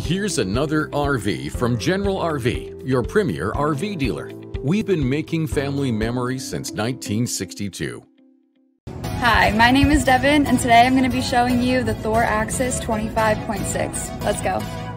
Here's another RV from General RV, your premier RV dealer. We've been making family memories since 1962. Hi, my name is Devin, and today I'm going to be showing you the Thor Axis 25.6. Let's go.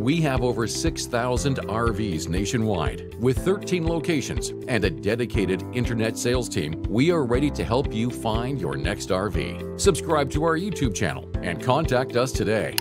We have over 6,000 RVs nationwide with 13 locations and a dedicated internet sales team. We are ready to help you find your next RV. Subscribe to our YouTube channel and contact us today.